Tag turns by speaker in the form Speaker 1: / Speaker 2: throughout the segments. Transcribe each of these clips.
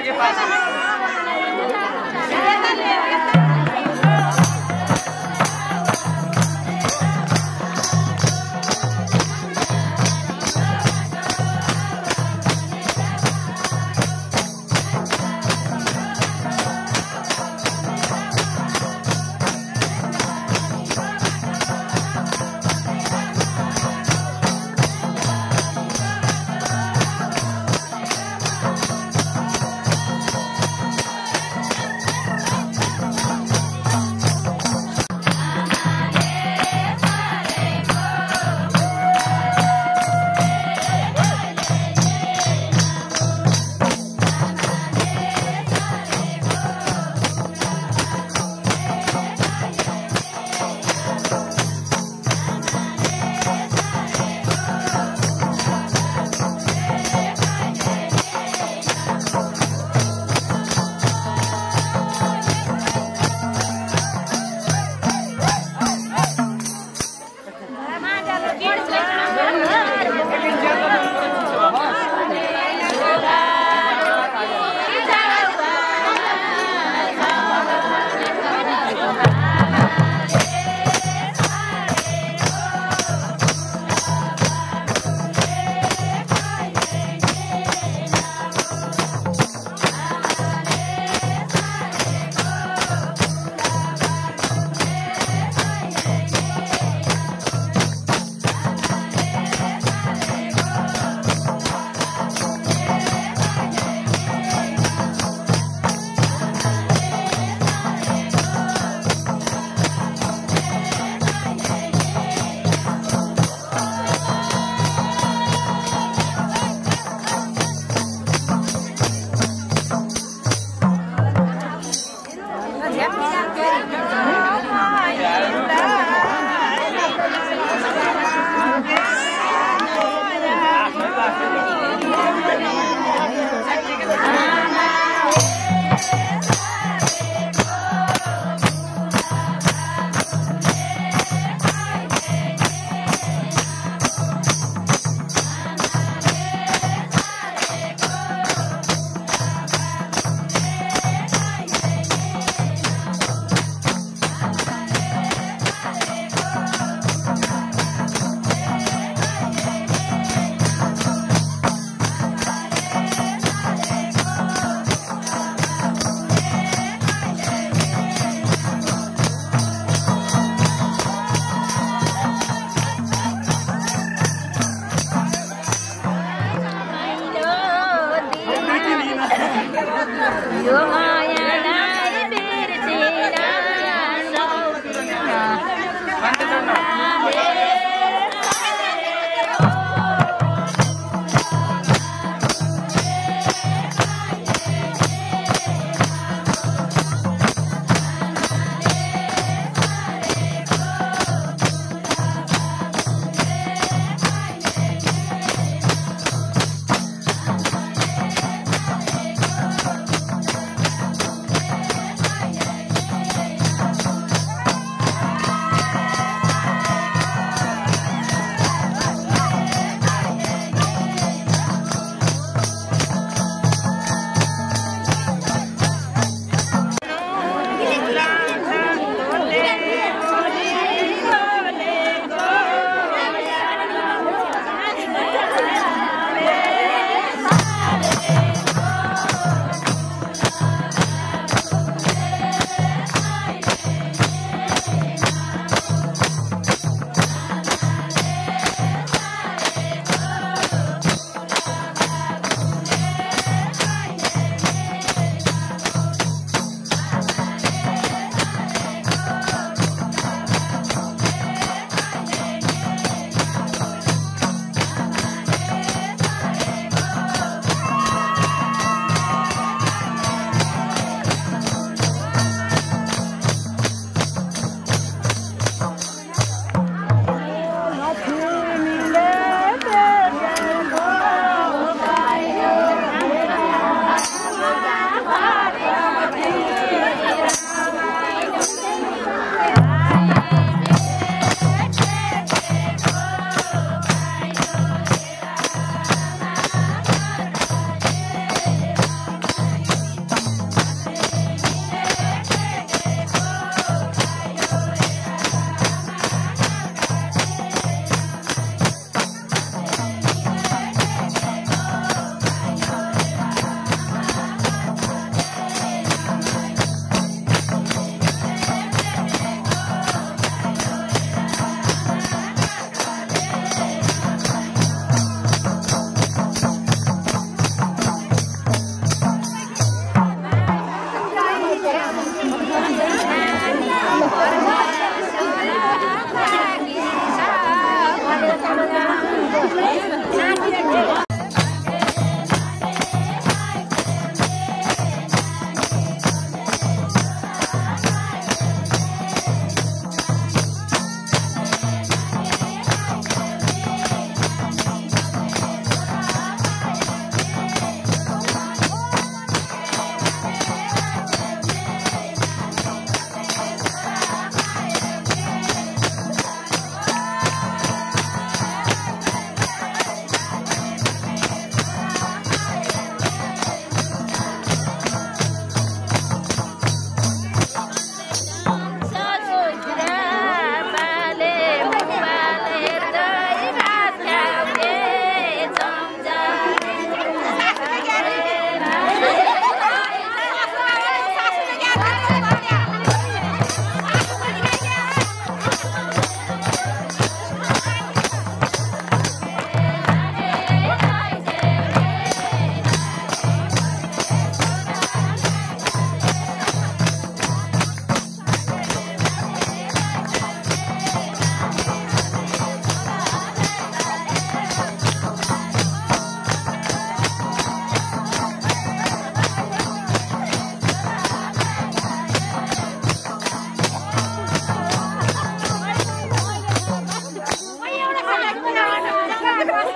Speaker 1: के पास
Speaker 2: Thank you. 行吗？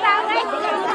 Speaker 2: 三位。